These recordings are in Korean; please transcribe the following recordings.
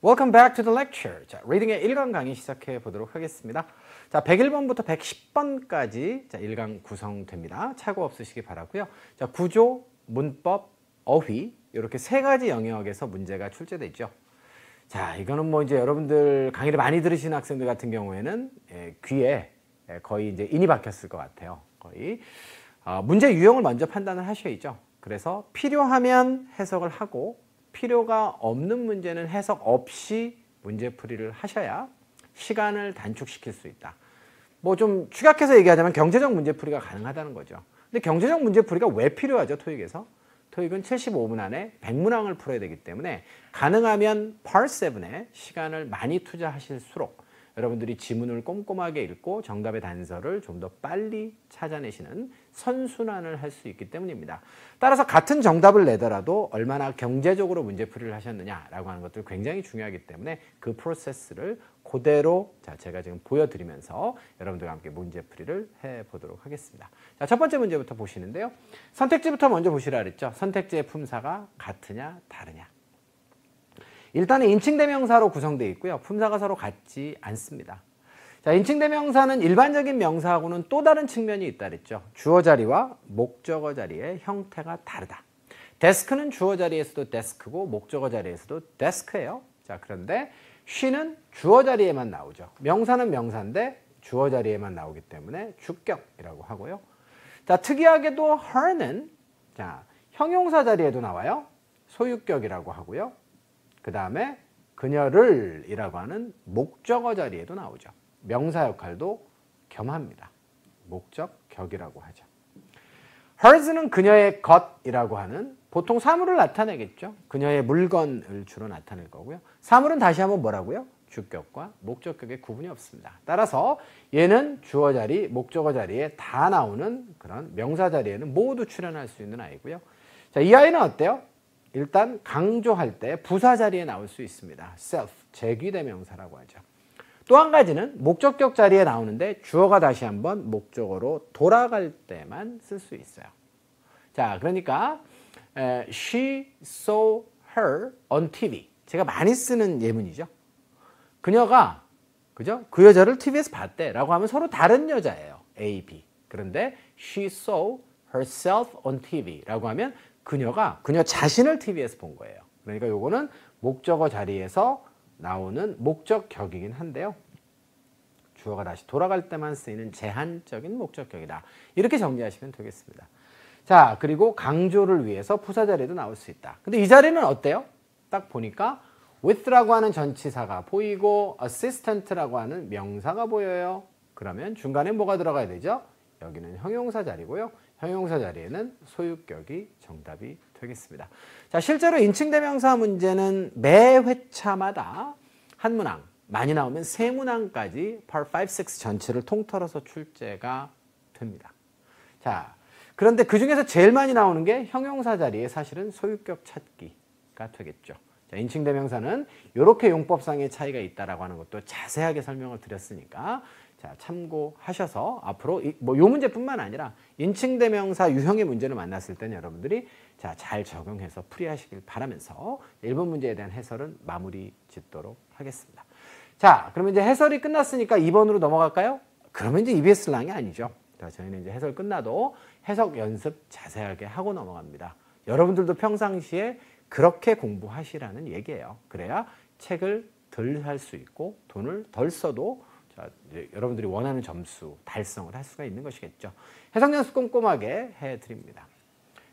Welcome back to the lecture. 자, 리딩의 1강 강의 시작해 보도록 하겠습니다. 자, 101번부터 110번까지 자, 1강 구성됩니다. 착오 없으시기 바라고요. 자, 구조, 문법, 어휘 이렇게 세 가지 영역에서 문제가 출제되죠. 자, 이거는 뭐 이제 여러분들 강의를 많이 들으시는 학생들 같은 경우에는 예, 귀에 예, 거의 이제 인이 박혔을 것 같아요. 거의 어, 문제 유형을 먼저 판단을 하셔야죠. 그래서 필요하면 해석을 하고 필요가 없는 문제는 해석 없이 문제풀이를 하셔야 시간을 단축시킬 수 있다. 뭐 좀 축약해서 얘기하자면 경제적 문제풀이가 가능하다는 거죠. 근데 경제적 문제풀이가 왜 필요하죠, 토익에서? 토익은 75분 안에 100문항을 풀어야 되기 때문에 가능하면 Part 7에 시간을 많이 투자하실수록 여러분들이 지문을 꼼꼼하게 읽고 정답의 단서를 좀 더 빨리 찾아내시는 선순환을 할 수 있기 때문입니다. 따라서 같은 정답을 내더라도 얼마나 경제적으로 문제풀이를 하셨느냐라고 하는 것들 굉장히 중요하기 때문에 그 프로세스를 그대로 자 제가 지금 보여드리면서 여러분들과 함께 문제풀이를 해보도록 하겠습니다. 자, 첫 번째 문제부터 보시는데요. 선택지부터 먼저 보시라 그랬죠. 선택지의 품사가 같으냐 다르냐. 일단은 인칭대명사로 구성되어 있고요. 품사가 서로 같지 않습니다. 자, 인칭대명사는 일반적인 명사하고는 또 다른 측면이 있다 그랬죠. 주어 자리와 목적어 자리의 형태가 다르다. 데스크는 주어 자리에서도 데스크고 목적어 자리에서도 데스크예요. 자, 그런데 she는 주어 자리에만 나오죠. 명사는 명사인데 주어 자리에만 나오기 때문에 주격이라고 하고요. 자, 특이하게도 her는 자, 형용사 자리에도 나와요. 소유격이라고 하고요. 그 다음에 그녀를 이라고 하는 목적어 자리에도 나오죠. 명사 역할도 겸합니다. 목적, 격이라고 하죠. hers는 그녀의 것이라고 하는 보통 사물을 나타내겠죠. 그녀의 물건을 주로 나타낼 거고요. 사물은 다시 한번 뭐라고요? 주격과 목적격의 구분이 없습니다. 따라서 얘는 주어 자리, 목적어 자리에 다 나오는 그런 명사 자리에는 모두 출연할 수 있는 아이고요. 자, 이 아이는 어때요? 일단 강조할 때 부사 자리에 나올 수 있습니다. self, 제귀대명사라고 하죠. 또 한 가지는 목적격 자리에 나오는데 주어가 다시 한번 목적어로 돌아갈 때만 쓸 수 있어요. 자, 그러니까 she saw her on TV. 제가 많이 쓰는 예문이죠. 그녀가 그죠? 그 여자를 TV에서 봤대라고 하면 서로 다른 여자예요. A, B. 그런데 she saw herself on TV라고 하면 그녀가 그녀 자신을 TV에서 본 거예요. 그러니까 요거는 목적어 자리에서 나오는 목적격이긴 한데요. 주어가 다시 돌아갈 때만 쓰이는 제한적인 목적격이다. 이렇게 정리하시면 되겠습니다. 자, 그리고 강조를 위해서 부사 자리에도 나올 수 있다. 근데 이 자리는 어때요? 딱 보니까 with라고 하는 전치사가 보이고 assistant라고 하는 명사가 보여요. 그러면 중간에 뭐가 들어가야 되죠? 여기는 형용사 자리고요. 형용사 자리에는 소유격이 정답이 되겠습니다. 자, 실제로 인칭대명사 문제는 매 회차마다 한 문항, 많이 나오면 세 문항까지 Part 5, 6 전체를 통틀어서 출제가 됩니다. 자, 그런데 그 중에서 제일 많이 나오는 게 형용사 자리에 사실은 소유격 찾기가 되겠죠. 자, 인칭대명사는 이렇게 용법상의 차이가 있다라고 하는 것도 자세하게 설명을 드렸으니까 자, 참고하셔서 앞으로 뭐요 문제뿐만 아니라 인칭 대명사 유형의 문제를 만났을 때는 여러분들이 자, 잘 적용해서 풀이하시길 바라면서 1번 문제에 대한 해설은 마무리 짓도록 하겠습니다. 자, 그러면 이제 해설이 끝났으니까 2번으로 넘어갈까요? 그러면 이제 EBS 랑이 아니죠. 자, 저희는 이제 해설 끝나도 해석 연습 자세하게 하고 넘어갑니다. 여러분들도 평상시에 그렇게 공부하시라는 얘기예요. 그래야 책을 덜살수 있고 돈을 덜 써도 자, 여러분들이 원하는 점수 달성을 할 수가 있는 것이겠죠. 해석 연습 꼼꼼하게 해드립니다.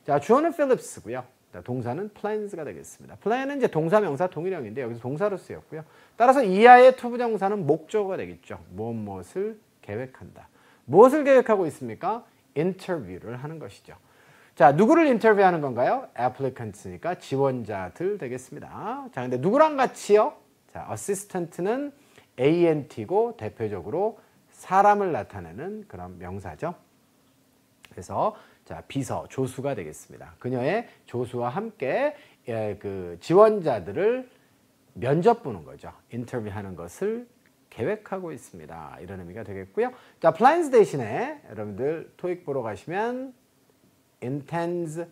자, 주어는 필립스고요. 동사는 plans가 되겠습니다. plan은 이제 동사, 명사, 동일형인데 여기서 동사로 쓰였고요. 따라서 이하의 투부정사는 목적어가 되겠죠. 무엇 무엇을 계획한다. 무엇을 계획하고 있습니까? 인터뷰를 하는 것이죠. 자, 누구를 인터뷰하는 건가요? applicant니까 지원자들 되겠습니다. 자, 근데 누구랑 같이요? 자, assistant는 ANT고 대표적으로 사람을 나타내는 그런 명사죠. 그래서 자 비서 조수가 되겠습니다. 그녀의 조수와 함께 예, 그 지원자들을 면접 보는 거죠. 인터뷰하는 것을 계획하고 있습니다. 이런 의미가 되겠고요. 자, plans 대신에 여러분들 토익 보러 가시면 intends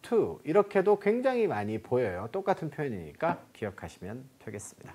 to 이렇게도 굉장히 많이 보여요. 똑같은 표현이니까 기억하시면 되겠습니다.